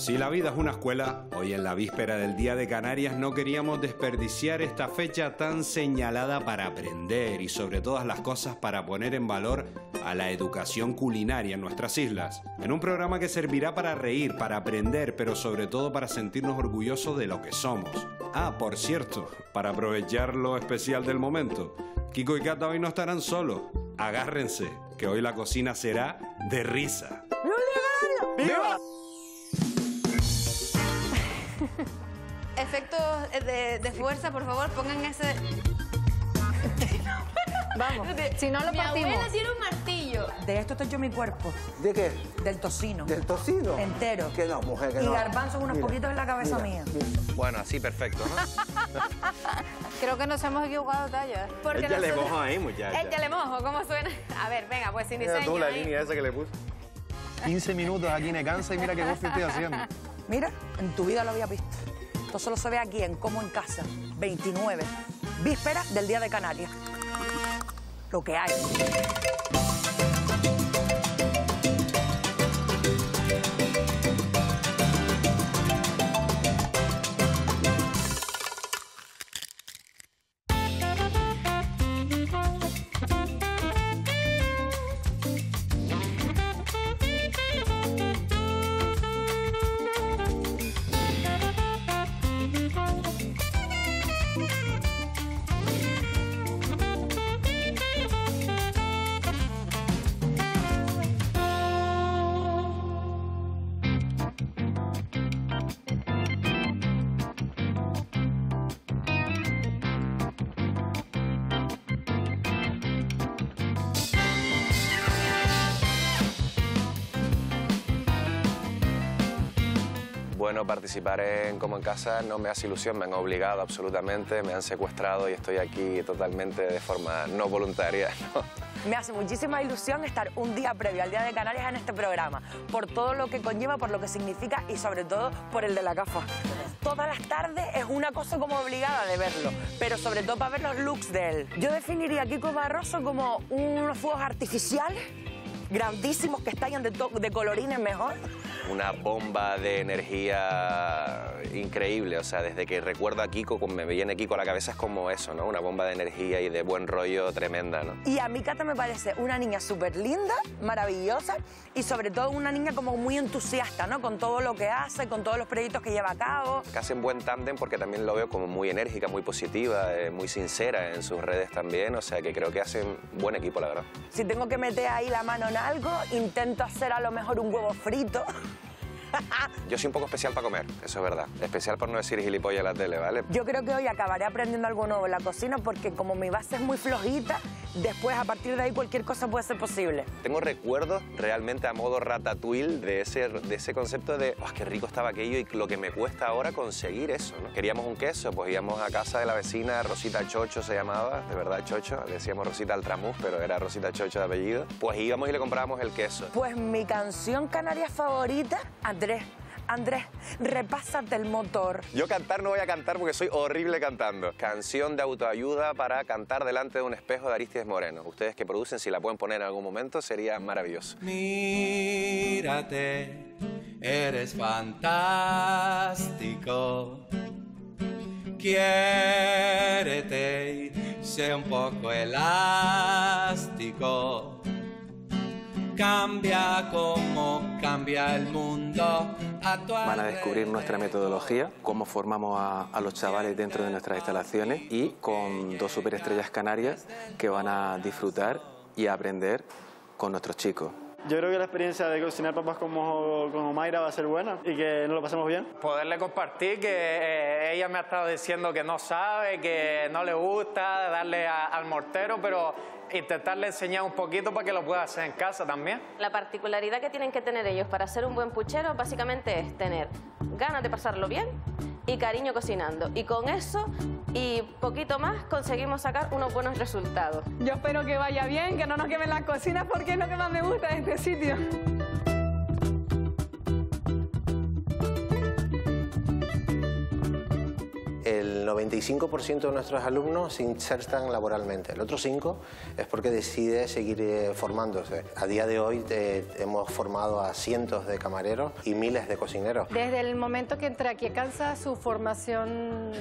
Si la vida es una escuela, hoy en la víspera del Día de Canarias no queríamos desperdiciar esta fecha tan señalada para aprender y sobre todas las cosas para poner en valor a la educación culinaria en nuestras islas. En un programa que servirá para reír, para aprender, pero sobre todo para sentirnos orgullosos de lo que somos. Ah, por cierto, para aprovechar lo especial del momento, Kiko y Cata hoy no estarán solos. Agárrense, que hoy la cocina será de risa. ¡Viva! De, de fuerza, por favor, pongan ese... Vamos, si no lo Mi partimos. abuela tiene un martillo. De esto estoy yo mi cuerpo, ¿De qué? del tocino. ¿Del tocino? Entero. Que no, mujer, que y no. garbanzos unos Mira, poquitos en la cabeza mira, mía. mira. Bueno, así perfecto, ¿no? Creo que nos hemos equivocado talla. Porque Échale nosotros- mojo ahí, muchacha. Échale mojo, ¿cómo suena? A ver, venga, pues sin Mira diseño. tú la ahí. línea esa que le puse. 15 minutos aquí me cansa y mira qué gusto estoy haciendo. Mira, en tu vida lo había visto. Esto solo se ve aquí en Como en Casa, 29. Víspera del Día de Canarias. Lo que hay. Participar en Como en Casa no me hace ilusión, me han obligado absolutamente, me han secuestrado y estoy aquí totalmente de forma no voluntaria. ¿no? Me hace muchísima ilusión estar un día previo al Día de Canarias en este programa, por todo lo que conlleva, por lo que significa y sobre todo por el de la gafa. Todas las tardes es una cosa como obligada de verlo, pero sobre todo para ver los looks de él. Yo definiría a Kiko Barroso como unos fuegos artificiales grandísimos que estallan de, de colorines mejor. Una bomba de energía increíble, o sea, desde que recuerdo a Kiko, cuando me viene Kiko a la cabeza es como eso, ¿no? Una bomba de energía y de buen rollo tremenda, ¿no? Y a mí Cata me parece una niña súper linda, maravillosa y sobre todo una niña como muy entusiasta, ¿no? Con todo lo que hace, con todos los proyectos que lleva a cabo. Que hacen buen tándem porque también lo veo como muy enérgica, muy positiva, eh, muy sincera en sus redes también, o sea que creo que hacen buen equipo, la verdad. Si tengo que meter ahí la mano en algo, intento hacer a lo mejor un huevo frito. Yo soy un poco especial para comer, eso es verdad. Especial por no decir gilipollas en la tele, ¿vale? Yo creo que hoy acabaré aprendiendo algo nuevo en la cocina porque como mi base es muy flojita, después a partir de ahí cualquier cosa puede ser posible. Tengo recuerdos realmente a modo ratatouille de ese, de ese concepto de "Ah, qué rico estaba aquello y lo que me cuesta ahora conseguir eso. ¿no? Queríamos un queso, pues íbamos a casa de la vecina, Rosita Chocho se llamaba, de verdad Chocho, le decíamos Rosita Altramuz, pero era Rosita Chocho de apellido. Pues íbamos y le comprábamos el queso. Pues mi canción canaria favorita, Andrés, Andrés, repásate el motor. Yo cantar no voy a cantar porque soy horrible cantando. Canción de autoayuda para cantar delante de un espejo de Aristides Moreno. Ustedes que producen, si la pueden poner en algún momento, sería maravilloso. Mírate, eres fantástico. Quiérete y sé un poco elástico. Cambia como cambia el mundo Van a descubrir nuestra metodología, cómo formamos a, a los chavales dentro de nuestras instalaciones y con dos superestrellas canarias que van a disfrutar y aprender con nuestros chicos. Yo creo que la experiencia de cocinar papas como, como Mayra va a ser buena y que nos lo pasemos bien. poderle compartir que eh, ella me ha estado diciendo que no sabe, que no le gusta darle a- al mortero, pero intentarle enseñar un poquito para que lo pueda hacer en casa también. La particularidad que tienen que tener ellos para ser un buen puchero básicamente es tener ganas de pasarlo bien y cariño cocinando. Y con eso y poquito más conseguimos sacar unos buenos resultados. Yo espero que vaya bien, que no nos quemen las cocinas porque es lo que más me gusta de este sitio. 95% de nuestros alumnos se insertan laboralmente. El otro 5% es porque decide seguir eh, formándose. A día de hoy eh, hemos formado a cientos de camareros y miles de cocineros. Desde el momento que entré aquí a Cansa, su formación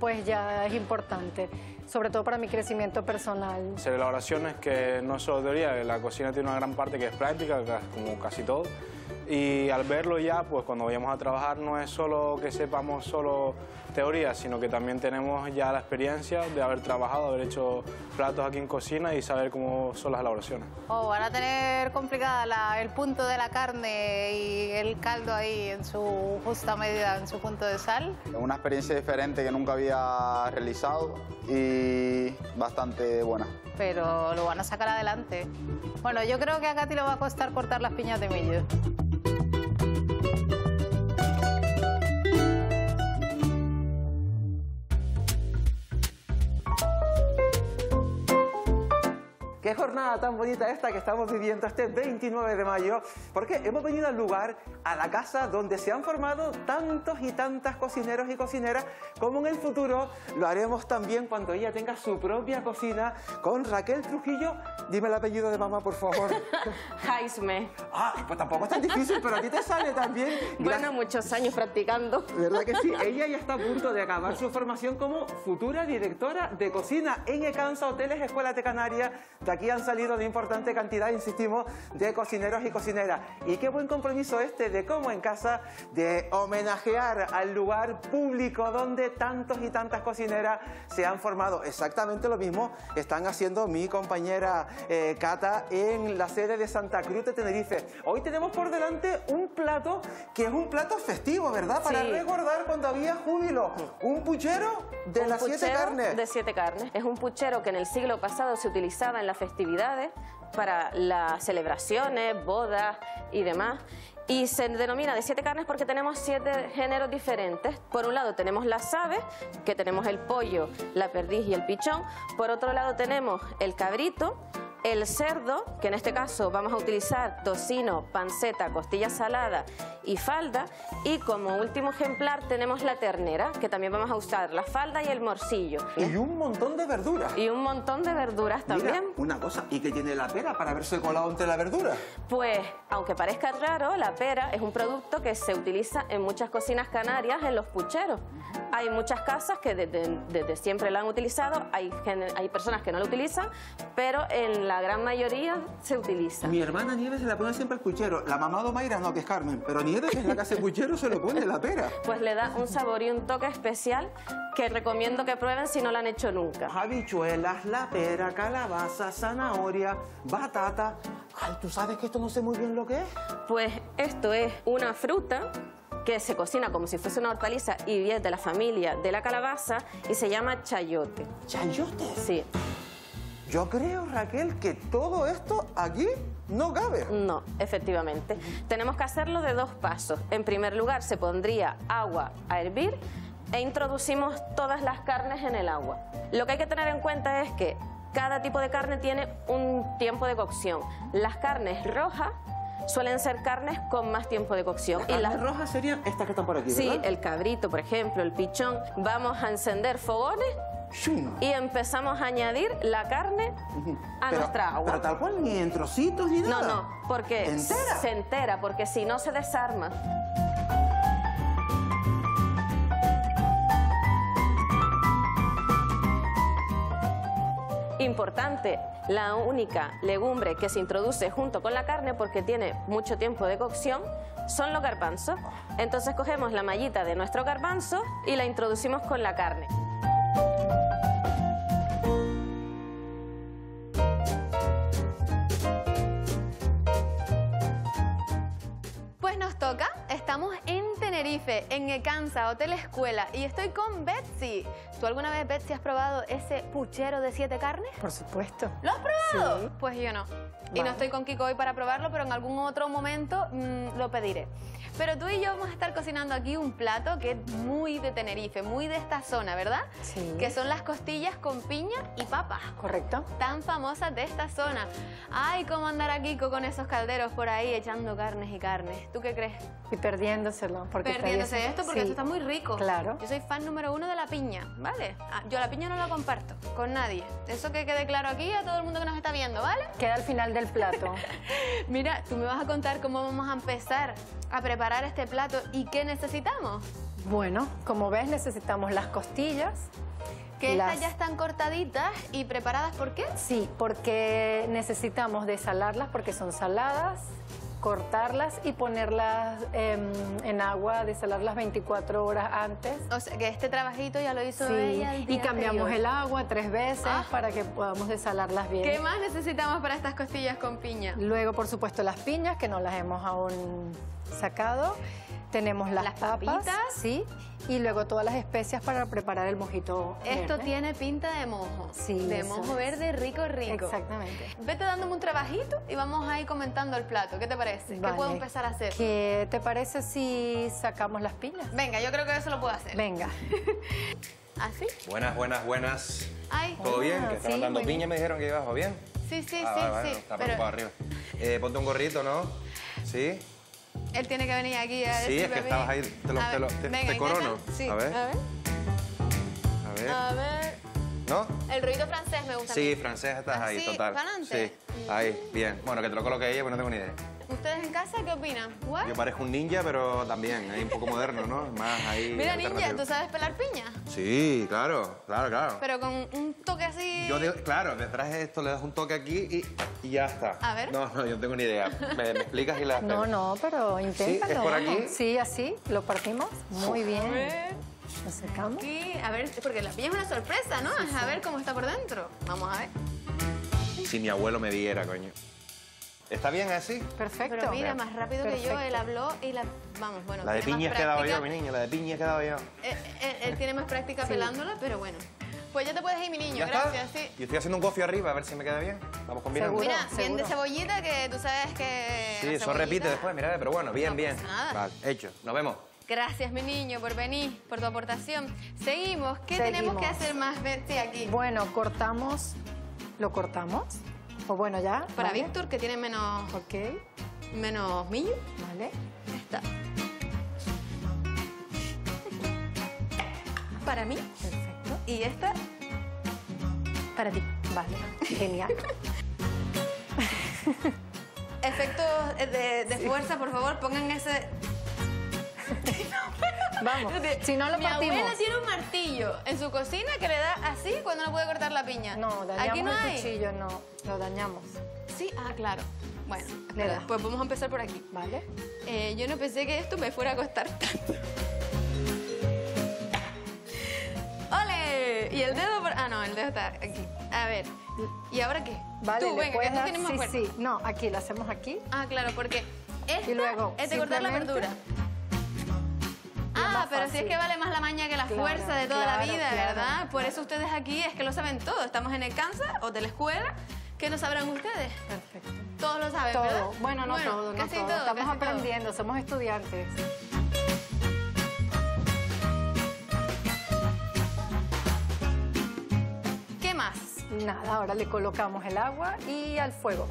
pues ya es importante, sobre todo para mi crecimiento personal. Hacer elaboraciones que no es solo teoría, la cocina tiene una gran parte que es práctica, como casi todo. Y al verlo ya, pues cuando vayamos a trabajar no es solo que sepamos solo teoría, sino que también tenemos ya la experiencia de haber trabajado, haber hecho platos aquí en cocina y saber cómo son las elaboraciones. O van a tener complicada la- el punto de la carne y el caldo ahí en su justa medida, en su punto de sal. Una experiencia diferente que nunca había realizado y bastante buena. pero lo van a sacar adelante. Bueno, yo creo que a Katy le va a costar cortar las piñas de millo. thank you Qué jornada tan bonita esta que estamos viviendo este 29 de mayo, porque hemos venido al lugar, a la casa donde se han formado tantos y tantas cocineros y cocineras, como en el futuro lo haremos también cuando ella tenga su propia cocina con Raquel Trujillo. Dime el apellido de mamá, por favor. Jaime. Ah, pues tampoco es tan difícil, pero a ti te sale también. Bueno, muchos años practicando. ¿Verdad que sí? Ella ya está a punto de acabar su formación como futura directora de cocina en Ecansa Hoteles Escuelas de Canarias. De aquí han salido una importante cantidad, insistimos, de cocineros y cocineras. Y qué buen compromiso este de cómo en casa, de homenajear al lugar público donde tantos y tantas cocineras se han formado. Exactamente lo mismo están haciendo mi compañera eh, Cata en la sede de Santa Cruz de Tenerife. Hoy tenemos por delante un plato que es un plato festivo, ¿verdad? Para Sí. recordar cuando había júbilo. Un puchero de Un las siete carnes. De siete carnes. Es un puchero que en el siglo pasado se utilizaba en las festividades para las celebraciones, bodas y demás. Y se denomina de siete carnes porque tenemos siete géneros diferentes. Por un lado tenemos las aves, que tenemos el pollo, la perdiz y el pichón. Por otro lado tenemos el cabrito, el cerdo, que en este caso vamos a utilizar tocino, panceta, costilla salada y falda. Y como último ejemplar tenemos la ternera, que también vamos a usar la falda y el morcillo. Y un montón de verduras. Y un montón de verduras también. Mira, una cosa, ¿y qué tiene la pera para haberse colado entre la verdura? Pues, aunque parezca raro, la pera es un producto que se utiliza en muchas cocinas canarias, en los pucheros. Hay muchas casas que desde, desde siempre la han utilizado, hay, hay personas que no la utilizan, pero en la gran mayoría se utiliza. Mi hermana Nieves se la pone siempre al puchero. La mamá de Mayra no, que es Carmen. Pero Nieves, es la que hace puchero, se lo pone la pera. Pues le da un sabor y un toque especial que recomiendo que prueben si no lo han hecho nunca. Habichuelas, la pera, calabaza, zanahoria, batata. Ay, ¿tú sabes que esto no sé muy bien lo que es? Pues esto es una fruta que se cocina como si fuese una hortaliza y es de la familia de la calabaza y se llama chayote. ¿Chayote? Sí. Yo creo, Raquel, que todo esto aquí no cabe. No, efectivamente. Tenemos que hacerlo de dos pasos. En primer lugar, se pondría agua a hervir e introducimos todas las carnes en el agua. Lo que hay que tener en cuenta es que cada tipo de carne tiene un tiempo de cocción. Las carnes rojas suelen ser carnes con más tiempo de cocción. Las carnes rojas serían estas que están por aquí, Sí, ¿verdad? el cabrito, por ejemplo, el pichón. Vamos a encender fogones y empezamos a añadir la carne a Pero- nuestra agua. Pero tal cual, ni en trocitos ni No, nada. no, porque ¿Entera? se entera, porque si no se desarma. Importante, la única legumbre que se introduce junto con la carne porque tiene mucho tiempo de cocción son los garbanzos. Entonces cogemos la mallita de nuestro garbanzo y la introducimos con la carne. Tenerife, en Ecansa, Hotel Escuela, y estoy con Betsy. ¿Tú alguna vez, Betsy, has probado ese puchero de siete carnes? Por supuesto. ¿Lo has probado? Pues yo no. Y no Vale. estoy con Kiko hoy para probarlo, pero en algún otro momento mm, lo pediré. Pero tú y yo vamos a estar cocinando aquí un plato que es muy de Tenerife, muy de esta zona, ¿verdad? Sí. Que son las costillas con piña y papa. Correcto. Tan famosas de esta zona. Ay, cómo andar a Kiko con esos calderos por ahí echando carnes y carnes. ¿Tú qué crees? Y perdiéndoselo. Porque está Perdiéndose esto porque sí, esto está muy rico. Claro. Yo soy fan número uno de la piña, ¿vale? Ah, yo la piña no la comparto con nadie. Eso que quede claro aquí a todo el mundo que nos está viendo, ¿vale? Queda al final del plato. Mira, tú me vas a contar cómo vamos a empezar a preparar este plato y qué necesitamos. Bueno, como ves necesitamos las costillas. Que las- estas ya están cortaditas y preparadas, ¿por qué? Sí, porque necesitamos desalarlas porque son saladas, cortarlas y ponerlas em, en agua, desalarlas 24 horas antes. O sea, que este trabajito ya lo hizo Sí, ella el y cambiamos anterior. el agua tres veces Ah. para que podamos desalarlas bien. ¿Qué más necesitamos para estas costillas con piña? Luego, por supuesto, las piñas, que no las hemos aún sacado. Tenemos las, Las papas, papitas. sí, y luego todas las especias para preparar el mojito. Esto verde. tiene pinta de mojo. Sí, De mojo es. verde rico, rico. Exactamente. Vete dándome un trabajito y vamos a ir comentando el plato. ¿Qué te parece? ¿Qué Vale. puedo empezar a hacer? ¿Qué te parece si sacamos las piñas? Venga, yo creo que eso lo puedo hacer. Venga. ¿Así? Buenas, buenas, buenas. Ay. ¿Todo bien? Ah, ¿Que estaban sí, dando piña? bien. Me dijeron que ibas ¿o bien? Sí, sí, Ah, sí, vale, sí. Está Pero preocupado arriba. Eh, ponte un gorrito, ¿no? ¿Sí? Él tiene que venir aquí a Sí, es que estabas ahí, te lo- A te ver, lo- te- venga, te corono. Sí, A ver. A ver. A ver. A ver. ¿No? El ruido francés me gusta. Sí, francés estás ahí, ¿Así, total. Sí, ahí, bien. Bueno, que te lo coloque ella, porque no tengo ni idea. ¿Ustedes en casa qué opinan? ¿What? Yo parezco un ninja, pero también, ahí un poco moderno, ¿no? Más ahí. Mira, ninja. ¿tú sabes pelar piña? Sí, claro, claro, claro. Pero con un toque así... Yo digo, claro, detrás de esto le das un toque aquí y, y ya está. A ver. No, no, yo no tengo ni idea. ¿Me, me explicas y la No, no, pero inténtalo. ¿es por aquí? Sí, así, lo partimos. Muy A bien. ver. Lo secamos. Aquí, a ver, porque la piña es una sorpresa, ¿no? A ver cómo está por dentro. Vamos a ver. Si mi abuelo me diera, coño. ¿Está bien así? Perfecto. Pero mira, más rápido que yo, él habló y la... Vamos, bueno, La de piña he quedado yo, mi niño, la de piña he quedado yo. Eh, eh, él tiene más práctica Sí. pelándola, pero bueno. Pues ya te puedes ir, mi niño, ¿Ya gracias, está? sí. Y estoy haciendo un gofio arriba, a ver si me queda bien. Vamos combinando. Seguro. Mira, bien de cebollita, que tú sabes que... Sí, eso cebollita- repite después, mira, pero bueno, bien, No bien. pasa nada. Vale, hecho. Nos vemos. Gracias, mi niño, por venir, por tu aportación. Seguimos. ¿Qué Seguimos. tenemos que hacer más, Betsy, aquí? Bueno, cortamos. ¿Lo cortamos? O bueno, ya. Para ¿vale? Víctor, que tiene menos, Ok, menos millo. vale. Está. Para mí. Perfecto. Y esta Para ti. Vale. Genial. Efectos de, de fuerza, por favor, pongan ese... Vamos. Si no lo Mi partimos. abuela tiene un martillo en su cocina que le da así cuando no puede cortar la piña. No, dañamos Aquí no el hay. cuchillo, no. Lo dañamos. Sí, ah, claro. Bueno, espera, pues vamos a empezar por aquí. ¿Vale? Eh, yo no pensé que esto me fuera a costar tanto. ¡Ole! Y el dedo por... Ah, no, el dedo está aquí. A ver. ¿Y ahora qué? Vale, Tú, venga, que puedes tú tienes más sí, fuerza. sí. No, aquí, lo hacemos aquí. Ah, claro, porque esta Y luego, es de cortar la verdura. Pero si es que vale más la maña que la Claro, fuerza de toda la vida, claro, ¿verdad? Por eso ustedes aquí es que lo saben todo. Estamos en el Kansas, hotel escuela. ¿Qué no sabrán ustedes? Perfecto. Todos lo saben, ¿verdad? Todo. Bueno, no todo, no casi todo. todo. Estamos casi todo. aprendiendo, somos estudiantes. ¿Qué más? Nada, ahora le colocamos el agua y al fuego.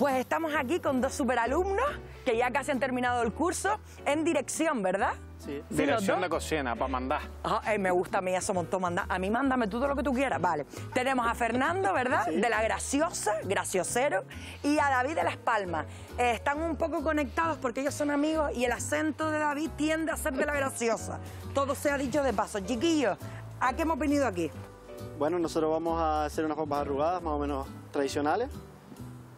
Pues estamos aquí con dos superalumnos que ya casi han terminado el curso en dirección, ¿verdad? Sí. Dirección de cocina, para mandar. Ah, eh, me gusta a mí eso montón mandar. A mí mándame tú todo lo que tú quieras. Vale. Tenemos a Fernando, ¿verdad? De la graciosa, graciosero, y a David de Las Palmas. Eh, están un poco conectados porque ellos son amigos y el acento de David tiende a ser de la graciosa. Todo se ha dicho de paso. Chiquillos, ¿a qué hemos venido aquí? Bueno, nosotros vamos a hacer unas papas arrugadas más o menos tradicionales.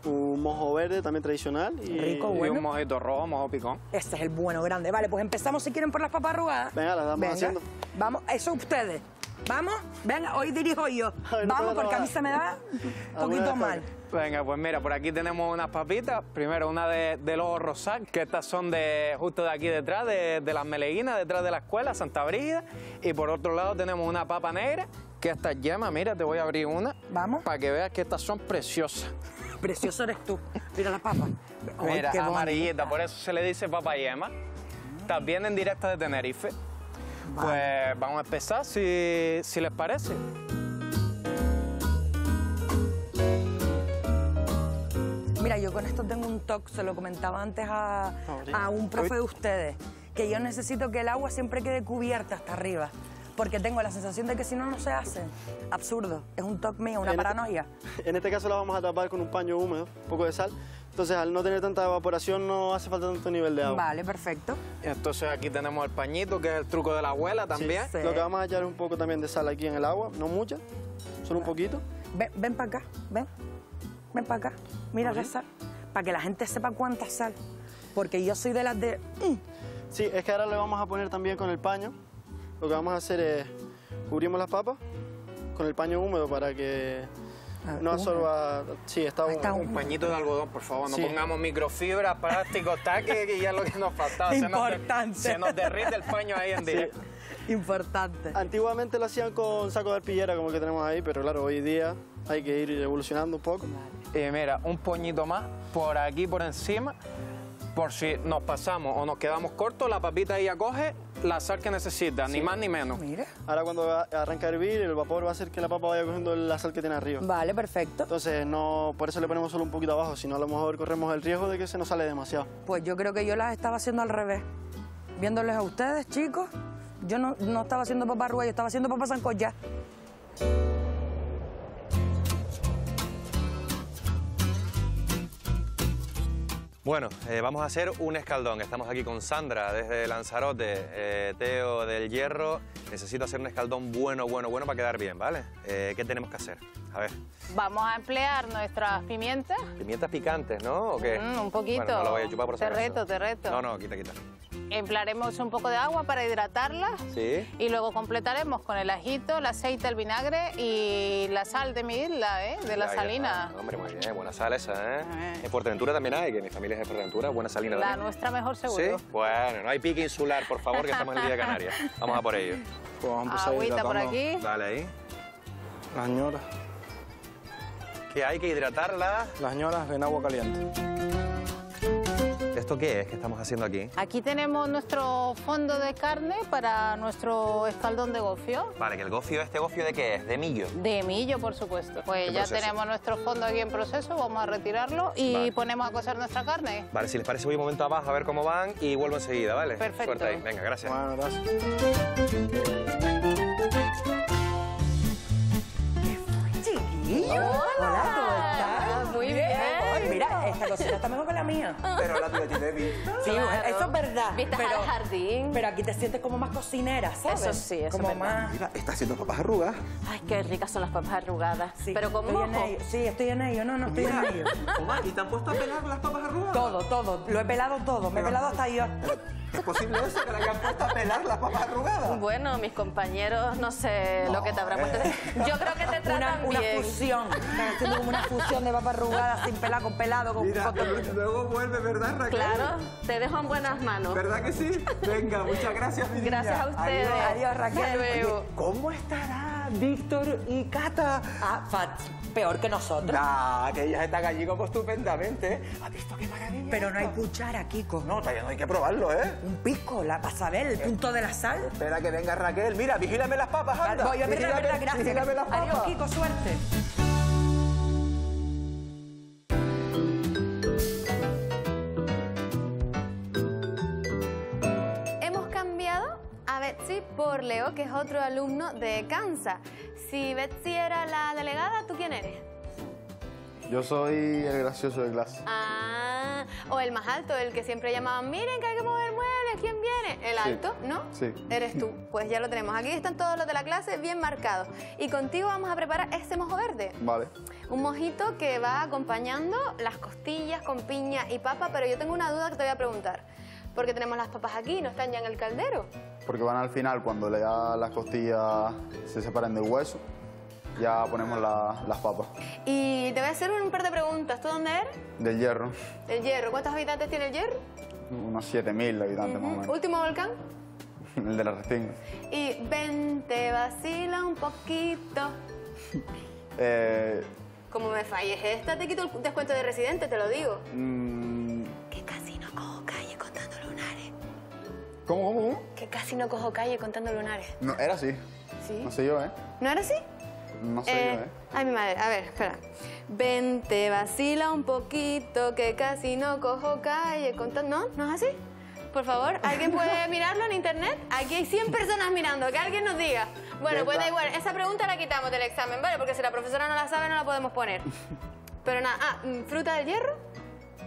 Un mojo verde también tradicional. Y... Rico, Y bueno. un mojito rojo, mojo picón. Este es el bueno grande. Vale, pues empezamos si quieren por las papas arrugadas. Venga, las vamos Venga. haciendo. Vamos, eso ustedes. Vamos, venga, hoy dirijo yo. Vamos, porque a mí se me da un poquito mal. Venga, pues mira, por aquí tenemos unas papitas. Primero una de, de los rosal, que estas son de justo de aquí detrás, de, de las meleguinas, detrás de la escuela, Santa Brígida. Y por otro lado tenemos una papa negra, que estas yemas, mira, te voy a abrir una. Vamos. Para que veas que estas son preciosas. Precioso eres tú. Mira la papa. Ay, Mira, amarillita, por eso se le dice papa yema. También en directo de Tenerife. Pues vamos a empezar, si, si les parece. Mira, yo con esto tengo un toque, se lo comentaba antes a, a un profe de ustedes, que yo necesito que el agua siempre quede cubierta hasta arriba, porque tengo la sensación de que si no, no se hace. Absurdo, es un toque mío, una En este- paranoia. En este caso la vamos a tapar con un paño húmedo, un poco de sal. Entonces, al no tener tanta evaporación, no hace falta tanto nivel de agua. Vale, perfecto. Entonces aquí tenemos el pañito, que es el truco de la abuela también. Sí. Lo que vamos a echar es un poco también de sal aquí en el agua, no mucha, solo un poquito. Ven, ven para acá, ven. Ven para acá. Mira la sal. Para que la gente sepa cuánta sal. Porque yo soy de las de... mm, Sí, es que ahora le vamos a poner también con el paño. Lo que vamos a hacer es cubrimos las papas con el paño húmedo para que no absorba. Sí, está húmedo. Un pañito de algodón, por favor, no Sí. pongamos microfibra, plástico, taque, que ya es lo que nos faltaba. Se nos Importante. Se nos, derrite el paño ahí en Sí. directo. Importante. Antiguamente lo hacían con saco de arpillera como el que tenemos ahí, pero claro, hoy día hay que ir evolucionando un poco. Mira, un poñito más por aquí, por encima, por si nos pasamos o nos quedamos cortos, la papita ahí acoge la sal que necesita, ni más ni menos. Mira. Ahora cuando va- arranca a hervir, el vapor va a hacer que la papa vaya cogiendo la sal que tiene arriba. Vale, perfecto. Entonces, no, por eso le ponemos solo un poquito abajo, si no a lo mejor corremos el riesgo de que se nos sale demasiado. Pues yo creo que yo las estaba haciendo al revés. Viéndoles a ustedes, chicos, yo no, no estaba haciendo papá arruga, yo estaba haciendo papá sancochá. Bueno, eh, vamos a hacer un escaldón. Estamos aquí con Sandra desde Lanzarote, eh, Teo del Hierro. Necesito hacer un escaldón bueno, bueno, bueno para quedar bien, ¿vale? Eh, ¿Qué tenemos que hacer? A ver, Vamos a emplear nuestras pimientas. pimientas picantes, ¿no? ¿O qué? Mm, un poquito. Bueno, no la voy a chupar por Te reto, te reto. No, no, quita, quita. Emplearemos un poco de agua para hidratarlas. Sí. Y luego completaremos con el ajito, el aceite, el vinagre y la sal de mi isla, ¿eh? de la salina. Hombre, muy bien, buena sal esa, ¿eh? En Fuerteventura también hay, que mi familia es de Fuerteventura, buena salina La también. nuestra mejor seguro. ¿Sí? Bueno, no hay pique insular, por favor, que estamos en el día de Canarias. Vamos a por ello. Pues vamos a Agüita por aquí. Dale ahí. Las ñoras. Que hay que hidratarla. Las ñoras en agua caliente. ¿Esto qué es que estamos haciendo aquí? Aquí tenemos nuestro fondo de carne para nuestro escaldón de gofio. Vale, que el gofio, ¿este gofio de qué es? De millo. De millo, por supuesto. Pues ¿Qué ya proceso? tenemos nuestro fondo aquí en proceso, vamos a retirarlo y Vale. ponemos a cocer nuestra carne. Vale, si les parece voy un momento abajo a ver cómo van y vuelvo enseguida, ¿vale? Perfecto. Suerte ahí. Venga, gracias. Bueno, gracias. Chiquillo. Hola, ¿cómo cocina está mejor que la mía. Pero la tuya tiene vista. Sí, Claro. eso es verdad. Vistas pero, al jardín. Pero aquí te sientes como más cocinera, ¿sabes? Eso sí, eso Como es verdad. más... Mira, está haciendo papas arrugas. Ay, qué ricas son las papas arrugadas. Sí, Pero con estoy en mojo. ello. Sí, estoy en ello. No, no, estoy en ello. ¿y te han puesto a pelar las papas arrugadas? Todo, todo. Lo he pelado todo. Me he pelado hasta yo. ¿Es posible eso, que le hayan puesto a pelar las papas arrugadas? Bueno, mis compañeros, no sé lo que te habrán puesto. Yo creo que te tratan una bien. fusión. Están haciendo como una fusión de papas arrugadas sin pelar, con pelado, con, Mira, con luego vuelve, ¿verdad, Raquel? Claro, te dejo en buenas manos. ¿Verdad que sí? Venga, muchas gracias, mi niña. Gracias a ustedes. Adiós. Adiós, Raquel. Hasta luego. Oye, ¿Cómo estará Víctor y Cata? Ah, fat, peor que nosotros. Ah, que ellas están allí como estupendamente. ¿Has visto qué maravilla? Pero no hay cuchara, Kiko. No, todavía no hay que probarlo, ¿eh? Un pisco, la para saber el punto de la sal. Espera que venga Raquel. Mira, vigílame las papas, anda. Voy, es Vigílame- verdad, gracias. vigílame las papas. Adiós, Kiko, suerte. Betsy por Leo, que es otro alumno de Kansas. Si Betsy era la delegada, ¿tú quién eres? Yo soy el gracioso de clase. Ah, o el más alto, el que siempre llamaban, miren que hay que mover muebles, ¿quién viene? El Sí. alto, ¿no? Sí. Eres tú. Pues ya lo tenemos. Aquí están todos los de la clase bien marcados. Y contigo vamos a preparar este mojo verde. Vale. Un mojito que va acompañando las costillas con piña y papa, pero yo tengo una duda que te voy a preguntar. Porque tenemos las papas aquí, no están ya en el caldero. Porque van al final cuando le da las costillas se separan del hueso. Ya ponemos la- las papas. Y te voy a hacer un par de preguntas. ¿Tú dónde eres? Del hierro, El Hierro. ¿Cuántos habitantes tiene el Hierro? unos 7.000 habitantes más o menos. Último volcán. El de la Restinga. Y vente, vacila un poquito. Eh, Como me falles esta, te quito el descuento de residente, te lo digo. mm, ¿Cómo, cómo, cómo? Que casi no cojo calle contando lunares. No, era así. ¿Sí? No sé yo, ¿eh? ¿No era así? No sé Eh, yo, ¿eh? Ay, mi madre, a ver, espera. Vente, vacila un poquito, que casi no cojo calle contando... ¿No? ¿No es así? Por favor, ¿alguien puede mirarlo en internet? Aquí hay 100 personas mirando, que alguien nos diga. Bueno, pues da igual, esa pregunta la quitamos del examen, ¿vale? Porque si la profesora no la sabe, no la podemos poner. Pero nada, ah, mm, ¿fruta del hierro?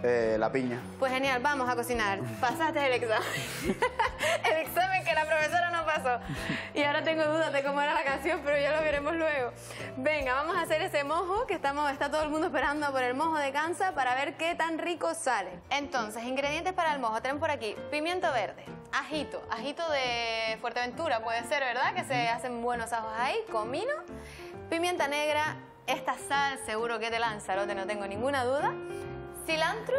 Eh, la piña. Pues genial, vamos a cocinar. Pasaste el examen. el examen que la profesora no pasó. Y ahora tengo dudas de cómo era la canción, pero ya lo veremos luego. Venga, vamos a hacer ese mojo que estamos, está todo el mundo esperando por el mojo de cansa para ver qué tan rico sale. Entonces, ingredientes para el mojo. Tenemos por aquí pimiento verde, ajito, ajito de Fuerteventura puede ser, ¿verdad? Que se hacen buenos ajos ahí, comino, pimienta negra, esta sal seguro que te lanzarote, no tengo ninguna duda cilantro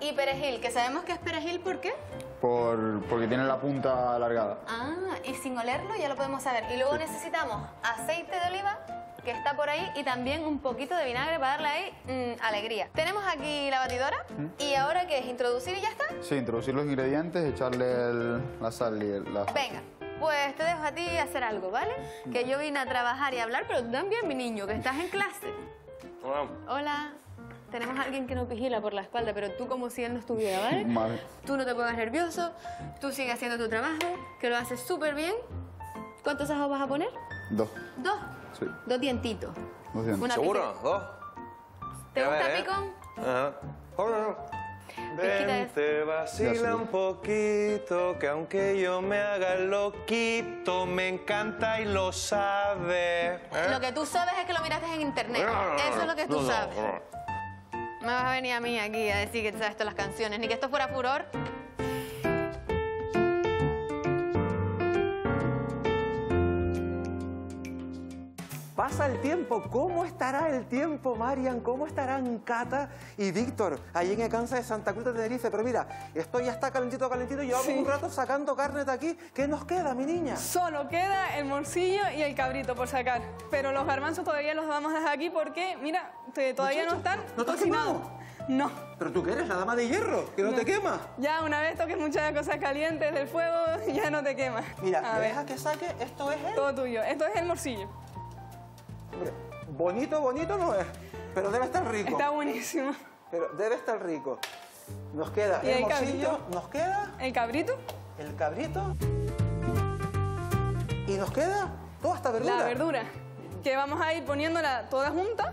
y perejil, que sabemos que es perejil, ¿por qué? Por, porque tiene la punta alargada. Ah, y sin olerlo ya lo podemos saber. Y luego necesitamos aceite de oliva, que está por ahí, y también un poquito de vinagre para darle ahí mm, alegría. Tenemos aquí la batidora, y ahora que es introducir y ya está. Sí, introducir los ingredientes, echarle el- la sal y el, la... Venga, pues te dejo a ti hacer algo, ¿vale? Que yo vine a trabajar y a hablar, pero tú también, mi niño, que estás en clase. Hola. Tenemos a alguien que nos vigila por la espalda, pero tú como si él no estuviera, ¿vale? Vale. Tú no te pongas nervioso, tú sigue haciendo tu trabajo, que lo haces súper bien. ¿Cuántos ajos vas a poner? Dos. Dos. Sí. Dos dientitos. Dos dientes. Una ¿Seguro? ¿Dos? ¿Te gusta ver, picón? Ajá. Oh, no, no. De- Vente, vacila un poquito, que aunque yo me haga loquito, me encanta y lo sabes. ¿eh? Lo que tú sabes es que lo miraste en internet. No, Eso es lo que tú no, no, sabes. Me vas a venir a mí aquí a decir que tú sabes todas las canciones, ni que esto fuera furor. Pasa el tiempo. ¿Cómo estará el tiempo, Marian? ¿Cómo estarán Cata y Víctor allí en el Cansa de Santa Cruz de Tenerife? Pero mira, esto ya está calentito, calentito. Llevamos Sí. un rato sacando carne de aquí. ¿Qué nos queda, mi niña? Solo queda el morcillo y el cabrito por sacar. Pero los garbanzos todavía los vamos a dejar aquí porque, mira, te- todavía no están ¿No te cocinados. No. ¿Pero tú qué eres? ¿La dama de hierro? ¿Que no, te quema? Ya una vez toques muchas cosas calientes del fuego, ya no te quema. Mira, a ¿me ver. que saque? Esto es el... Todo tuyo. Esto es el morcillo. Bonito, bonito no es, pero debe estar rico. Está buenísimo. Pero debe estar rico. Nos queda ¿Y el, morcillo, nos queda ¿El cabrito? el cabrito y nos queda toda esta verdura. La verdura. Que vamos a ir poniéndola toda junta,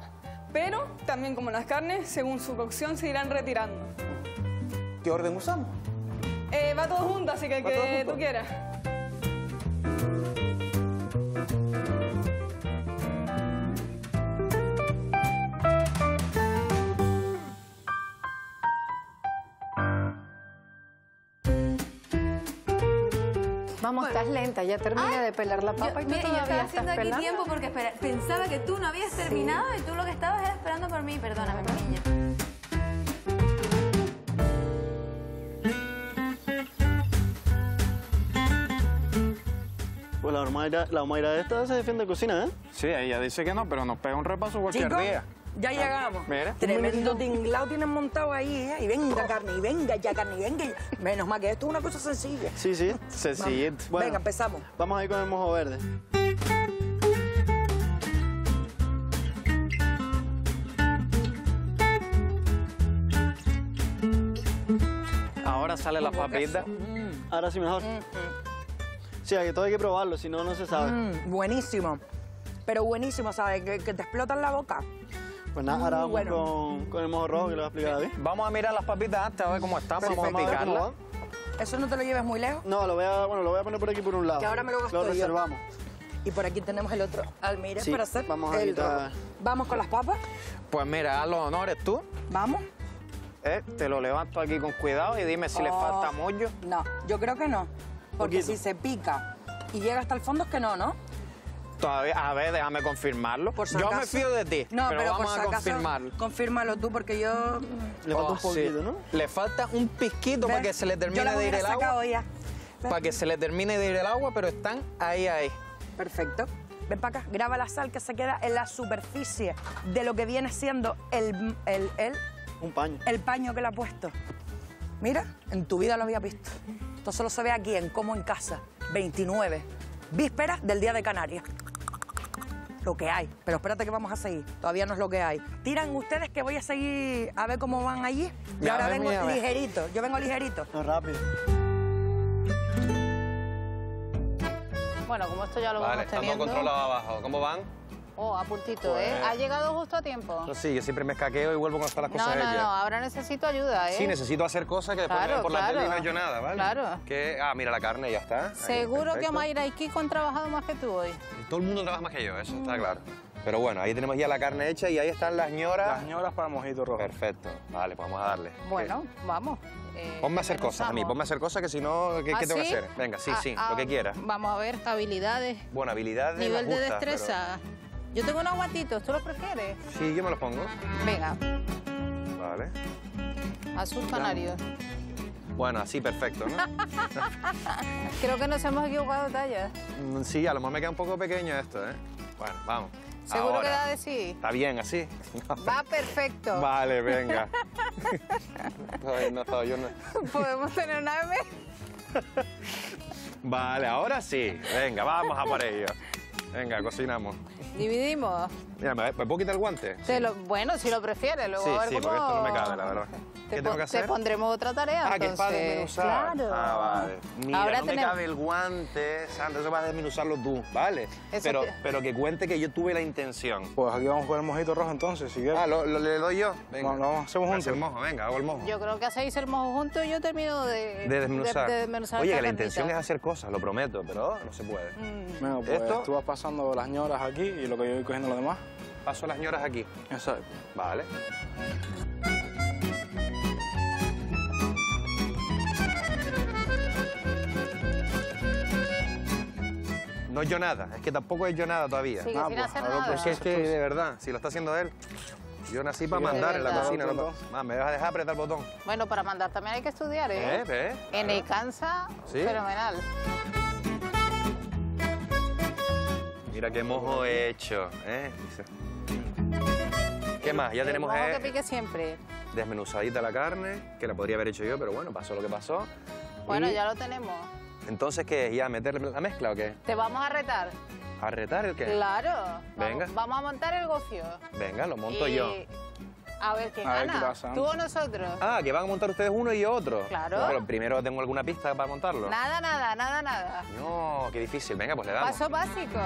pero también como las carnes, según su cocción, se irán retirando. ¿Qué orden usamos? Eh, va todo junto, así que el ¿Va todo que tú quieras. Vamos, estás lenta, ya terminé de pelar la papa y tú Mira, yo estaba estás haciendo aquí pelando. tiempo porque espera- pensaba que tú no habías terminado y tú lo que estabas era esperando por mí. Perdóname, mi niña. Pues la Humaira, la esta se defiende de cocina, ¿eh? Sí, ella dice que no, pero nos pega un repaso cualquier día. Ya llegamos. Mira. Tremendo tinglado tienen montado ahí, ¿eh? Y venga carne, y venga ya carne, y venga. Menos mal que esto es una cosa sencilla. Sí, sí. Sencillito. Bueno, Venga, empezamos. Vamos a ir con el mojo verde. Ahora sale la papita. Ahora sí mejor. Sí, que todo hay que probarlo, si no, no se sabe. Mm, buenísimo. Pero buenísimo, ¿sabes? Que, que te explota en la boca. Pues nada, ahora vamos con, con el mojo rojo que le va a explicar David. Vamos a mirar las papitas antes, a ver cómo están, vamos a a picarlas. Eso no te lo lleves muy lejos. No, lo voy a, bueno, lo voy a poner por aquí por un lado. Que ahora me lo gasto Lo yo. reservamos. Y por aquí tenemos el otro almire Sí, para hacer vamos a el rojo. Vamos con las papas. Pues mira, haz los honores tú. Vamos. Eh, te lo levanto aquí con cuidado y dime si le Oh. falta mollo. No, yo creo que no. Porque Poquito. si se pica y llega hasta el fondo es que no, ¿no? Todavía, a ver, déjame confirmarlo. Por si Yo me fío de ti, No, pero, pero, vamos por si a confirmarlo. Confírmalo tú porque yo... Le falta Oh, un poquito, sí. ¿no? Le falta un pizquito para que se le termine de ir el agua. sacado ya. Para que se le termine de ir el agua, pero están ahí, ahí. Perfecto. Ven para acá, graba la sal que se queda en la superficie de lo que viene siendo el, el, el, Un paño. el paño que le ha puesto. Mira, en tu vida lo había visto. Esto solo se ve aquí en Como en Casa, 29. Vísperas del Día de Canarias. Lo que hay. Pero espérate que vamos a seguir. Todavía no es lo que hay. Tiran ustedes que voy a seguir a ver cómo van allí. Y Ya ahora vengo ligerito. Yo vengo ligerito. No, rápido. Bueno, como esto ya lo Vale, vamos teniendo. controlado abajo. ¿Cómo van? Oh, a puntito, ¿eh? Pues- Ha llegado justo a tiempo. No, sí, yo siempre me escaqueo y vuelvo con todas las No, cosas no, hechas. no, ahora necesito ayuda, ¿eh? Sí, necesito hacer cosas que después Claro, me ven por la claro. tele y no he hecho nada, ¿vale? Claro. Que, ah, mira la carne, ya está. Ahí, Seguro que perfecto. Mayra y Kiko han trabajado más que tú hoy. Todo el mundo trabaja más que yo, eso está claro. Pero bueno, ahí tenemos ya la carne hecha y ahí están las ñoras. Las ñoras para mojito rojo. Perfecto. Vale, pues vamos a darle. Bueno, vamos. eh, Ponme a hacer cosas a mí, ponme a hacer cosas que si no, ¿qué, ¿Ah, qué tengo que hacer? Venga, sí, Ah, sí, ah, lo que quieras. Vamos a ver, habilidades, Bueno, habilidades nivel de justas, pero- destreza. Yo tengo unos guantitos, ¿tú los prefieres? Sí, yo me los pongo. Venga, Vale. azul canario. Bueno, así perfecto, ¿no? Creo que nos hemos equivocado de talla. Mm, sí, a lo mejor me queda un poco pequeño esto, ¿eh? Bueno, vamos. Seguro Ahora. que da de sí. Está bien, así. Va perfecto. Vale, venga. Ay, no, no, yo no. Podemos tener una M. Vale, ahora sí. Venga, vamos a por ello. Venga, cocinamos. Dividimos. Mira, ¿me, me puedo quitar el guante? Te lo, bueno, si lo prefieres, luego Sí, a ver sí, cómo... porque esto no me cabe, la verdad. Te, ¿Qué tengo que hacer? te pondremos otra tarea, Ah, que es para entonces. desmenuzar. Claro. Ah, vale. Mira, Ahora no me cabe el guante, Sandra, eso vas a desmenuzarlo tú, ¿vale? Eso Pero, te- pero que cuente que yo tuve la intención. Pues aquí vamos con el mojito rojo entonces, si quieres. Ah, ¿lo, lo- le doy yo? Venga. No, lo hacemos juntos. el mojo, venga, hago el mojo. Yo creo que hacéis el mojo juntos y yo termino de... De desmenuzar. de- de desmenuzar Oye, que la intención es hacer cosas, lo prometo, pero no se puede. Mm. Pues Esto- tú vas pasando las ñoras aquí y lo que yo voy cogiendo lo demás. Paso las ñoras aquí. Exacto. Vale. No yo nada, es que tampoco he yo nada todavía. Sigue Ah, sin pues, hacer ahora nada. Es que, es que de verdad, si lo está haciendo él, yo nací para mandar en la cocina. No, Pa- me vas a dejar apretar el botón. Bueno, para mandar también hay que estudiar, ¿eh? ¿Eh? En el cansa, Sí. fenomenal. Mira qué mojo he hecho. ¿eh? ¿Qué más? Ya El tenemos mojo eh, que pique siempre. desmenuzadita la carne, que la podría haber hecho yo, pero bueno, pasó lo que pasó. Bueno, Y ya lo tenemos. Entonces, ¿qué es? ¿Ya meter la mezcla o qué? ¿Te vamos a retar? ¿A retar el qué? Claro. Venga. Vamos, vamos a montar el gofio. Venga, lo monto Y yo. A ver quién A ver qué gana. pasa. ¿Tú o nosotros? Ah, que van a montar ustedes uno y yo otro. Claro. Pero primero tengo alguna pista para montarlo. Nada, nada, nada, nada. No, qué difícil. Venga, pues le damos. Paso básico.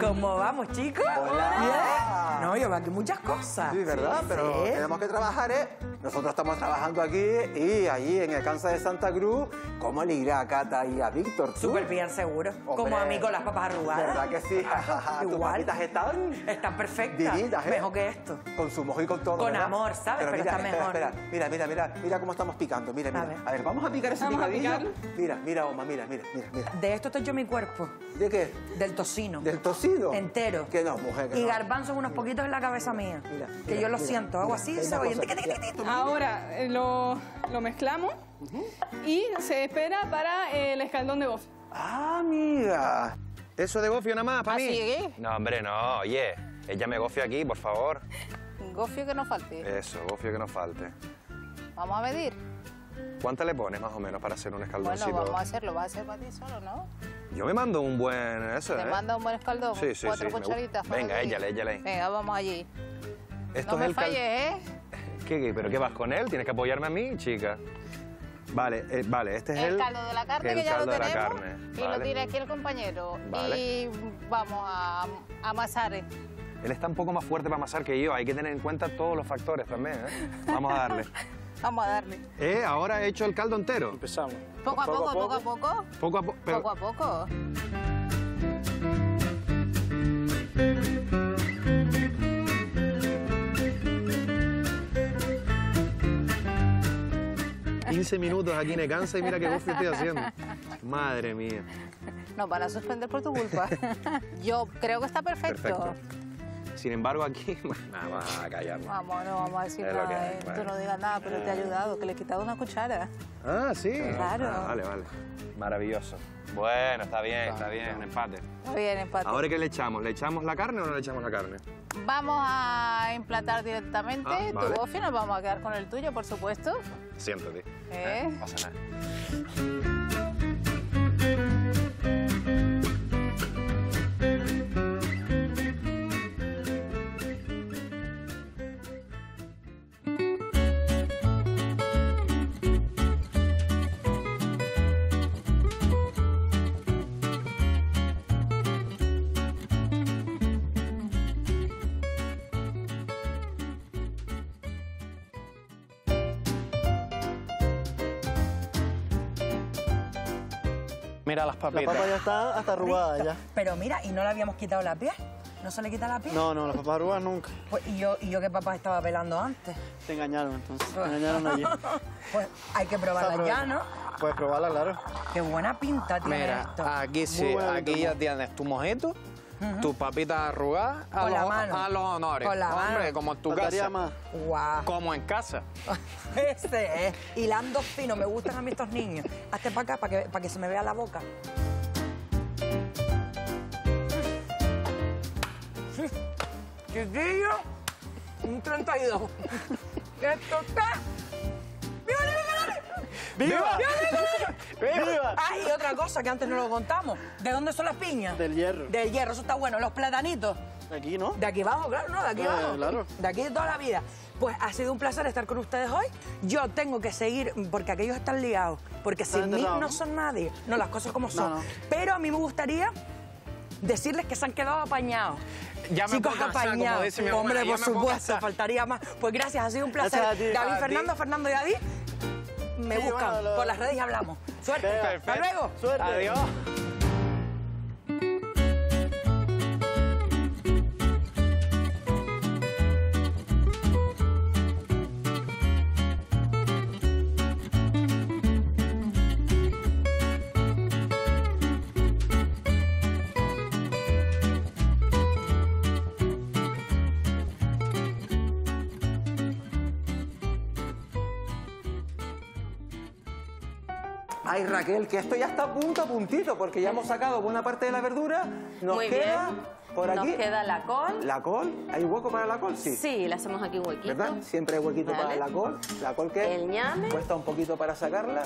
¿Cómo vamos, chicos? Hola. No, yo veo aquí muchas cosas. Sí, ¿verdad? Pero Sí. tenemos que trabajar, ¿eh? Nosotros estamos trabajando aquí y allí en el Kansas de Santa Cruz. ¿Cómo le irá a Cata y a Víctor? Súper bien, seguro. Como a mí con las papas arrugadas. ¿Verdad que sí? ¿Tus papitas están? Están perfectas. Divinas, ¿eh? Mejor que esto. Con su mojo y con todo. Con ¿verdad? amor, ¿sabes? Pero mira, está espera, mejor. Espera, mira, mira, mira, mira cómo estamos picando. Mira, mira. A ver, vamos a picar ese ¿Vamos a picadillo. Mira, mira, Oma, mira, mira, mira, mira. De esto estoy yo mi cuerpo. ¿De qué? Del tocino. ¿Del tocino? Entero. Que no, mujer, que Y no. garbanzos unos poquitos en la cabeza mía. que mira, yo lo mira, siento. Hago mira, así, hay se oye. Ahora eh, lo, lo mezclamos y se espera para eh, el escaldón de gofio. Ah, amiga. ¿Eso de gofio nada más, para ¿Ah, mí? No, hombre, no. Oye, ella me gofio aquí, por favor. Gofio que no falte. Eso, gofio que no falte. Vamos a medir. ¿Cuánta le pones más o menos para hacer un Bueno, escaldoncito? vamos a hacerlo. Vas a hacer para ti solo, ¿no? Yo me mando un buen... Eso, Te ¿eh? manda un buen escaldón. Sí, sí, Cuatro sí, cucharitas. Venga, échale, échale. Venga, vamos allí. Esto no es me el cal- falles, ¿eh? ¿Pero qué vas con él? Tienes que apoyarme a mí, chica. Vale, eh, vale, este es el... El caldo de la carne, el que ya lo caldo de la tenemos. carne, Y lo tiene aquí el compañero. Vale. Y vamos a, a amasar. Él está un poco más fuerte para amasar que yo. Hay que tener en cuenta todos los factores también, ¿eh? Vamos a darle. Vamos a darle. Eh, ahora he hecho el caldo entero. Empezamos. Poco a poco, poco a poco. Poco a poco. Pero, Poco a poco. 15 minutos aquí en Ecansa y mira qué golf estoy haciendo. Madre mía. Nos van a suspender por tu culpa. Yo creo que está perfecto. Perfecto. Sin embargo, aquí... Nada, vamos a callarnos. Vamos, no vamos a decir Es que nada. hay, eh. bueno. Tú no digas nada, pero te he ayudado, que le he quitado una cuchara. Ah, sí. Claro. Ah, vale, vale. Maravilloso. Bueno, está bien, está bien, empate. Está bien, empate. ¿Ahora qué le echamos? ¿Le echamos la carne o no le echamos la carne? Vamos a emplatar directamente Ah, vale. tu nos vamos a quedar con el tuyo, por supuesto. Siéntate. ¿Eh? No pasa nada. Mira las La papitas. papa ya está hasta arrugada ya. Pero mira, ¿y no le habíamos quitado la piel? ¿No se le quita la piel? No, no, las papas arrugadas nunca. Pues, ¿y, yo, ¿Y yo qué papá estaba pelando antes? Te engañaron entonces, te engañaron allí. Pues hay que probarla ya, ¿no? Puedes probarla, claro. Qué buena pinta tiene Mira, esto. aquí sí, aquí ya tienes tu mojito, tus papitas arrugadas a, Con la los, mano. a los honores. Con la Hombre, mano. como en tu casa. más. Como en casa. Ese es. Hilando fino, me gustan a mí estos niños. Hazte para acá para que, para que se me vea la boca. Chiquillo, un 32. Esto está. ¡Viva! ¡Viva! ¡Viva! ¡Viva! Ah, y otra cosa que antes no lo contamos. ¿De dónde son las piñas? Del hierro. Del hierro, eso está bueno. Los platanitos. Aquí, ¿no? De aquí abajo, claro, no, de aquí Eh, abajo. claro. De aquí de toda la vida. Pues ha sido un placer estar con ustedes hoy. Yo tengo que seguir, porque aquellos están liados, porque sin mí no ¿no? son nadie. No, las cosas como son. no. Pero a mí me gustaría decirles que se han quedado apañados. Ya me Chicos apañados. Hombre, por me supuesto, faltaría más. Pues gracias, ha sido un placer. Gracias a ti. David, A ti. Fernando, Fernando y David, me Sí, buscan bueno, lo- por las redes y hablamos. Suerte. Hasta luego. Suerte. Adiós. Ay, Raquel, que esto ya está punto a puntito, porque ya hemos sacado buena parte de la verdura. Nos Muy queda bien. Por aquí. Nos queda la col. ¿La col? ¿Hay hueco para la col? Sí. Sí, le hacemos aquí un huequito. ¿Verdad? Siempre hay huequito para la col. La col que El ñame. cuesta un poquito para sacarla.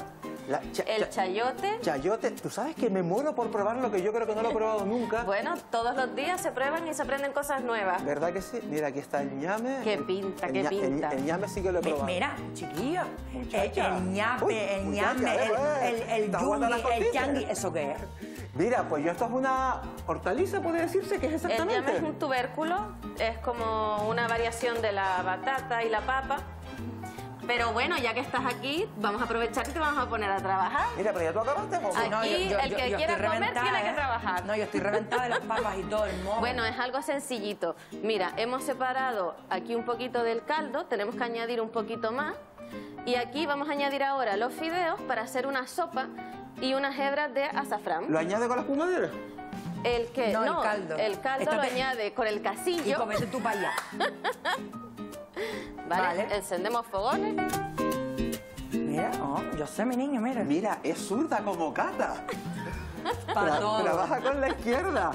La cha- El cha- chayote. chayote. Tú sabes que me muero por probar lo que yo creo que no lo he probado nunca. Bueno, todos los días se prueban y se aprenden cosas nuevas. ¿Verdad que sí? Mira, aquí está el ñame. Qué pinta, El qué el- pinta. El, ñame sí que lo he Mi- probado. Mira, chiquillo, el, Muchacha. el ñape, Uy, el muchacha, ñame, el, eh, el, el está aguanta las yungi, el yangui, ¿eso qué es? Mira, pues yo esto es una hortaliza, puede decirse que es El exactamente. llame es un tubérculo, es como una variación de la batata y la papa. Pero bueno, ya que estás aquí, vamos a aprovechar y te vamos a poner a trabajar. Mira, pero ya tú acabaste. ¿o Aquí No, yo- yo- el que yo quiera estoy comer tiene que trabajar. No, yo estoy reventada de las papas y todo el moho. Bueno, es algo sencillito. Mira, hemos separado aquí un poquito del caldo, tenemos que añadir un poquito más. Y aquí vamos a añadir ahora los fideos para hacer una sopa y unas hebras de azafrán. ¿Lo añade con la espumadera? El que No, el no, caldo. el caldo lo Estate- añade con el y casillo. comete tú para allá. ¿vale? Vale. Encendemos fogones. Mira, oh, yo sé mi niño, mira. Mira, es zurda como Cata. Para Tra- todo. Trabaja con la izquierda.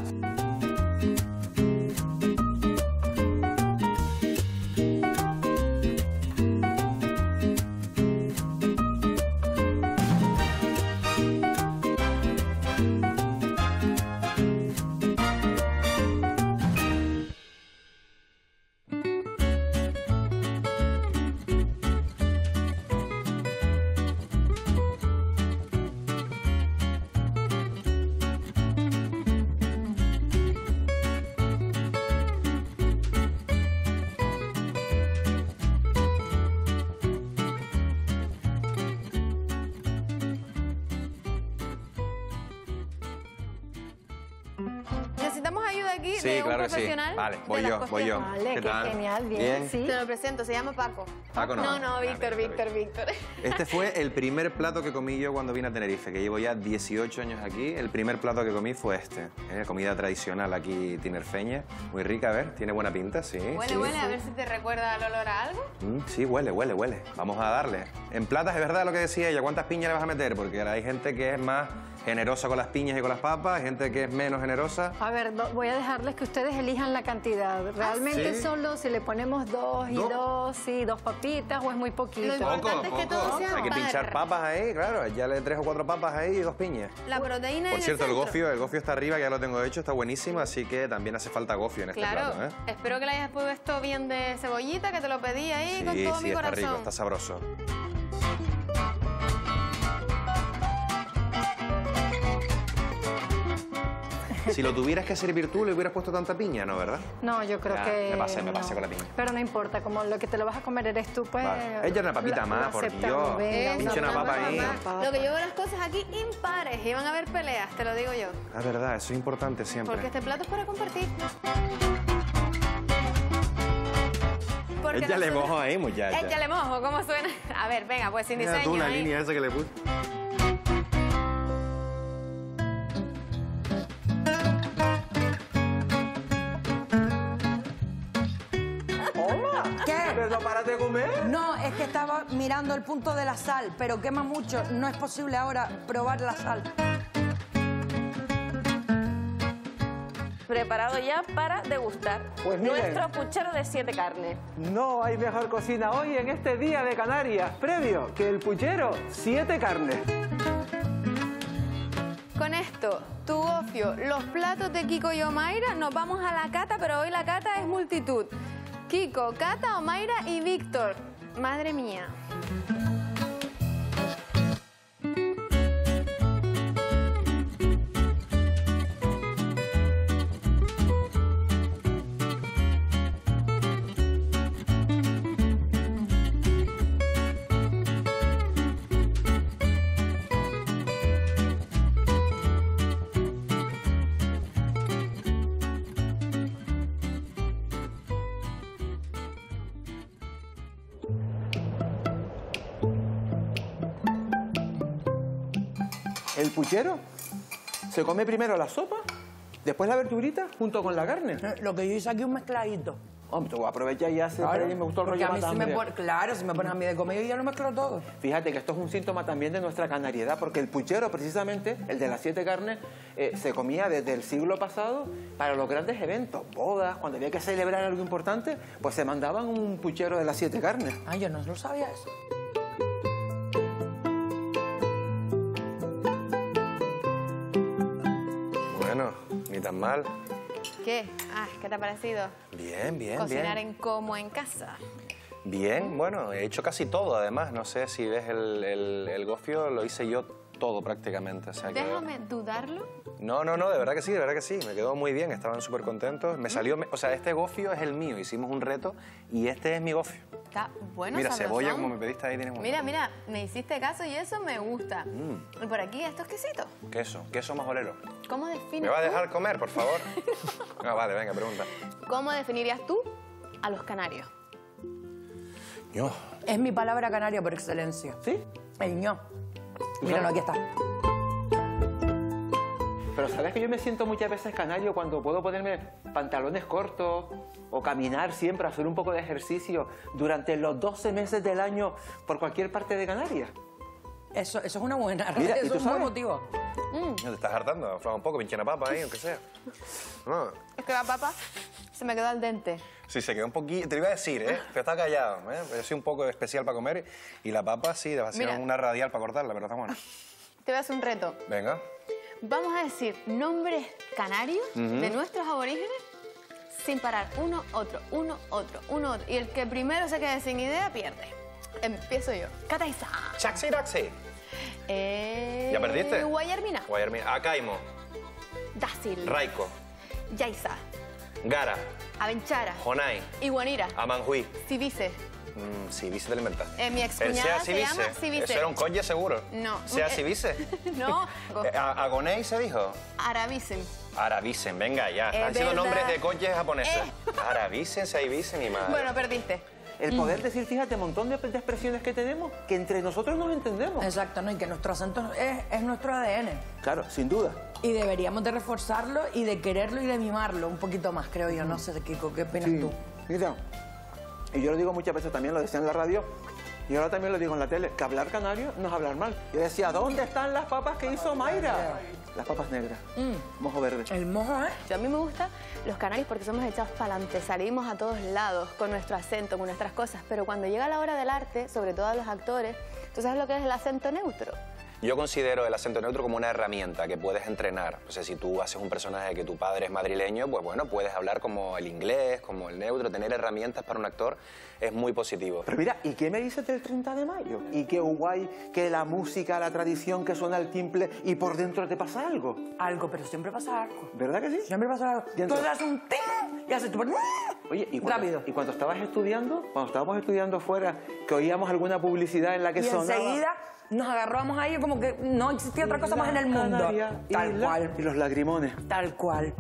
Vale, voy yo, voy yo. Vale, ¿Qué qué tal? genial, bien, Bien. sí. Te lo presento, se llama Paco. Paco no. No, no, Víctor, Víctor, Víctor. Este fue el primer plato que comí yo cuando vine a Tenerife, que llevo ya 18 años aquí. El primer plato que comí fue este, ¿eh? comida tradicional aquí tinerfeña, muy rica, a ver, tiene buena pinta, sí. Huele, sí. huele, a ver si te recuerda el olor a algo. Mm, sí, huele, huele, huele. Vamos a darle. En platas es verdad lo que decía ella, ¿cuántas piñas le vas a meter? Porque hay gente que es más generosa con las piñas y con las papas, gente que es menos generosa. A ver, do- voy a dejarles que ustedes elijan la cantidad. ¿Realmente ¿Sí? solo si le ponemos dos y ¿Dos? dos, sí, dos papitas o es muy poquito? Poco, poco. Hay que pinchar papas ahí, claro, echarle tres o cuatro papas ahí y dos piñas. La proteína Por en cierto, el gofio, el gofio está arriba, que ya lo tengo hecho, está buenísimo, así que también hace falta gofio en este Claro, plato, ¿eh? espero que le hayas puesto bien de cebollita, que te lo pedí ahí con Sí, todo sí, mi está corazón. rico, está sabroso. Si lo tuvieras que servir tú, le hubieras puesto tanta piña, ¿no, verdad? No, yo creo Ya, que. me pasé, me no. pasé con la piña. Pero no importa, como lo que te lo vas a comer eres tú, pues. Vale. Ella una papita lo- más, lo por. Dios. Pinche una papa ahí. Lo que yo veo las cosas aquí impares y van a haber peleas, te lo digo yo. Es verdad, eso es importante siempre. Porque este plato es para compartir. Porque Échale nosotros- mojo ahí, muchacha. Échale mojo, ¿cómo suena? A ver, venga, pues sin Mira diseño. tú la ahí. línea esa que le puse. ¿Qué? ¿Pero paras de comer? No, es que estaba mirando el punto de la sal, pero quema mucho. No es posible ahora probar la sal. Preparado ya para degustar Pues miren. nuestro puchero de siete carnes. No hay mejor cocina hoy en este día de Canarias, previo que el puchero, siete carnes. Con esto, tu gofio, los platos de Kiko y Omaira, nos vamos a la cata, pero hoy la cata es multitud. Kiko, Cata, Omaira y Víctor. Madre mía. Puchero se come primero la sopa, después la verdurita junto con la carne. Eh, Lo que yo hice aquí es un mezcladito. Hombre, te voy a aprovechar y hacer Claro, y me gustó el rollo a mí si me pone- Claro, si me pones a mí de comer, yo ya lo mezclo todo. Fíjate que esto es un síntoma también de nuestra canariedad, porque el puchero, precisamente, el de las siete carnes, eh, se comía desde el siglo pasado para los grandes eventos, bodas, cuando había que celebrar algo importante, pues se mandaban un puchero de las siete carnes. Ah, yo no lo sabía eso. ¿Qué? Ah, ¿qué te ha parecido? Bien, bien, Cocinar bien. en como en casa. Bien, bueno, he hecho casi todo además. No sé si ves el, el- el gofio, lo hice yo todo prácticamente. O sea que- Déjame dudarlo. No, no, no, de verdad que sí, de verdad que sí. Me quedó muy bien, estaban súper contentos. Me salió, o sea, este gofio es el mío, hicimos un reto y este es mi gofio. Está bueno, Mira, sabrosón. cebolla como me pediste ahí tienes un Mira, mira, me hiciste caso y eso me gusta. Mm, Y por aquí, esto es quesito. queso, queso majolero. ¿Cómo defines ¿Me va a dejar comer, por favor? Ah, vale, venga, pregunta. ¿Cómo definirías tú a los canarios? Yo. Es mi palabra canaria por excelencia. ¿Sí? El ño. Míralo, aquí está. Pero sabes que yo me siento muchas veces canario cuando puedo ponerme pantalones cortos o caminar siempre, hacer un poco de ejercicio durante los 12 meses del año por cualquier parte de Canarias. Eso, eso es una buena, Mira, ¿y eso tú es un buen sabes? motivo. No te estás hartando, afloja un poco, pinche una papa ahí, aunque sea. No. Es que la papa se me quedó al dente. Sí, se quedó un poquito, te lo iba a decir, ¿eh? Pero está callado, ¿eh? Yo soy un poco especial para comer y la papa sí, debe ser Mira. una radial para cortarla, pero está buena. Te voy a hacer un reto. Venga. Vamos a decir nombres canarios de nuestros aborígenes sin parar. Uno, otro, uno, otro, uno, otro. Y el que primero se quede sin idea pierde. Empiezo yo. Cataiza. Chaxi Daxi. Eh, ¿Ya perdiste? Guayarmina. Guayarmina. Acaimo. Dácil. Raico. Yaiza. Gara. Avenchara. Jonai. Iguanira. Amanjuí. Cibice. Mm, Civice te lo inventaste. Eh, mi excuñada Sea se llama Civice. Eso era un colle seguro. No. Sea Eh, Civice. No, Eh, Agonei se dijo. Arabisen. Arabisen, venga ya. Es Están siendo verdad. nombres de coches japoneses. Arabisen, Seibisen y más. Bueno, perdiste. El poder decir, fíjate, un montón de, expresiones que tenemos que entre nosotros nos entendemos. Exacto, ¿no? Y que nuestro acento es, es nuestro ADN. Claro, sin duda. Y deberíamos de reforzarlo y de quererlo y de mimarlo un poquito más, creo yo. No sé, Kiko, ¿qué opinas Sí. tú? Mira, y yo lo digo muchas veces también, lo decía en la radio, y ahora también lo digo en la tele, que hablar canario no es hablar mal. Yo decía, ¿dónde están las papas que hizo Mayra? Las papas negras, mojo verde. El mojo, ¿eh? A mí me gustan los canarios porque somos echados para adelante, salimos a todos lados con nuestro acento, con nuestras cosas, pero cuando llega la hora del arte, sobre todo a los actores, ¿tú sabes lo que es el acento neutro? Yo considero el acento neutro como una herramienta que puedes entrenar. O sea, si tú haces un personaje que tu padre es madrileño, pues bueno, puedes hablar como el inglés, como el neutro. Tener herramientas para un actor es muy positivo. Pero mira, ¿y qué me dices del 30 de mayo? ¿Y qué guay que la música, la tradición, que suena el timple y por dentro te pasa algo? Algo, pero siempre pasa algo. ¿Verdad que sí? Siempre pasa algo. Tú entonces- haces un ting y haces tu... Oye, ¿y cuando, Rápido. ¿y cuando estabas estudiando, cuando estábamos estudiando fuera, que oíamos alguna publicidad en la que y sonaba... enseguida nos agarramos ahí como que no existía otra cosa más en el mundo. Canaria y Tal la- cual. Y los lagrimones. Tal cual.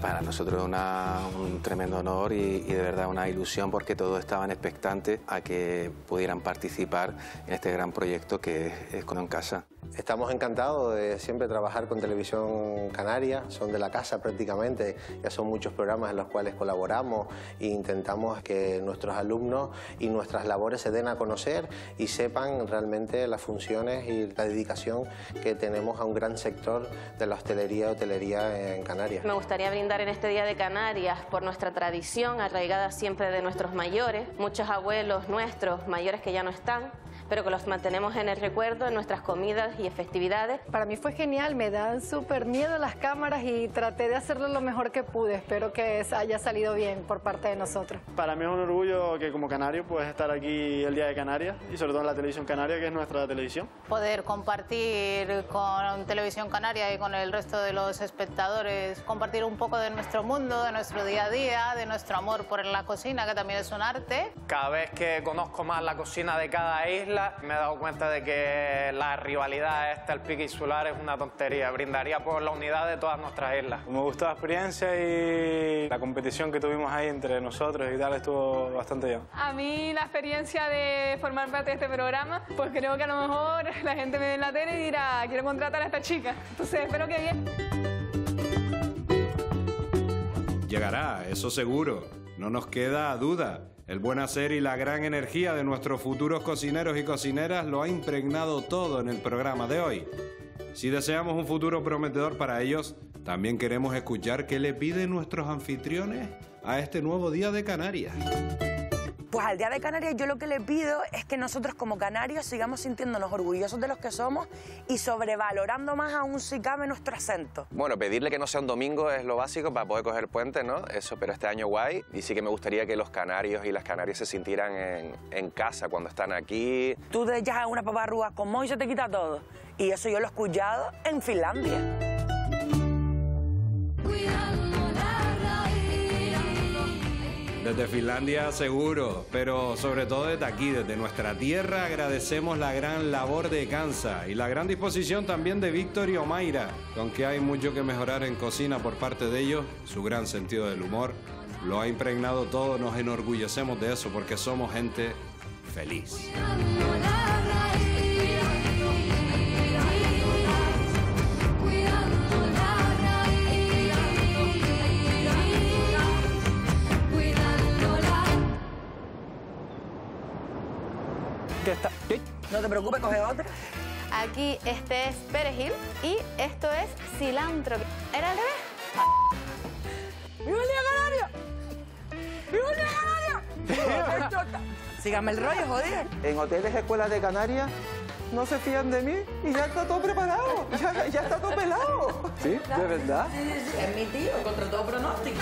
Para nosotros es una- un tremendo honor y, y de verdad una ilusión porque todos estaban expectantes a que pudieran participar en este gran proyecto que es, es Cono en Casa. Estamos encantados de siempre trabajar con Televisión Canaria, son de la casa prácticamente, ya son muchos programas en los cuales colaboramos e intentamos que nuestros alumnos y nuestras labores se den a conocer y sepan realmente las funciones y la dedicación que tenemos a un gran sector de la hostelería y hotelería en Canarias. Me gustaría brindar en este Día de Canarias por nuestra tradición arraigada siempre de nuestros mayores, muchos abuelos nuestros, mayores que ya no están, pero que los mantenemos en el recuerdo en nuestras comidas y festividades. Para mí fue genial, me dan súper miedo las cámaras y traté de hacerlo lo mejor que pude. Espero que haya salido bien por parte de nosotros. Para mí es un orgullo que como canario puedes estar aquí el Día de Canarias y sobre todo en la televisión canaria, que es nuestra televisión. Poder compartir con Televisión Canaria y con el resto de los espectadores, compartir un poco de nuestro mundo, de nuestro día a día, de nuestro amor por la cocina, que también es un arte. Cada vez que conozco más la cocina de cada isla, me he dado cuenta de que la rivalidad esta, el pique insular, es una tontería. Brindaría por la unidad de todas nuestras islas. Me gustó la experiencia y la competición que tuvimos ahí entre nosotros y tal estuvo bastante bien. A mí la experiencia de formar parte de este programa, pues creo que a lo mejor la gente me ve en la tele y dirá, quiero contratar a esta chica. Entonces espero que bien. Llegará, eso seguro. No nos queda duda. El buen hacer y la gran energía de nuestros futuros cocineros y cocineras lo ha impregnado todo en el programa de hoy. Si deseamos un futuro prometedor para ellos, también queremos escuchar qué le piden nuestros anfitriones a este nuevo día de Canarias. Pues al Día de Canarias yo lo que le pido es que nosotros como canarios sigamos sintiéndonos orgullosos de los que somos y sobrevalorando más aún si cabe nuestro acento. Bueno, pedirle que no sea un domingo es lo básico para poder coger puente, ¿no? Eso, pero este año guay. Y sí que me gustaría que los canarios y las canarias se sintieran en, en casa cuando están aquí. Tú te echas una paparrúa con y se te quita todo. Y eso yo lo he escuchado en Finlandia. Desde Finlandia seguro, pero sobre todo desde aquí, desde nuestra tierra, agradecemos la gran labor de Kansa y la gran disposición también de Víctor y Omaira. Aunque hay mucho que mejorar en cocina por parte de ellos, su gran sentido del humor lo ha impregnado todo, nos enorgullecemos de eso porque somos gente feliz. Te preocupes, coge otra. Aquí este es perejil y esto es cilantro. ¿Era al revés? ¡Viva el Día Canaria! ¡Viva el Día Canaria! Síganme el rollo, joder. En hoteles, escuelas de Canarias, no se fían de mí y ya está todo preparado, ya, ya está todo pelado. ¿Sí? ¿De verdad? Es mi tío, contra todo pronóstico.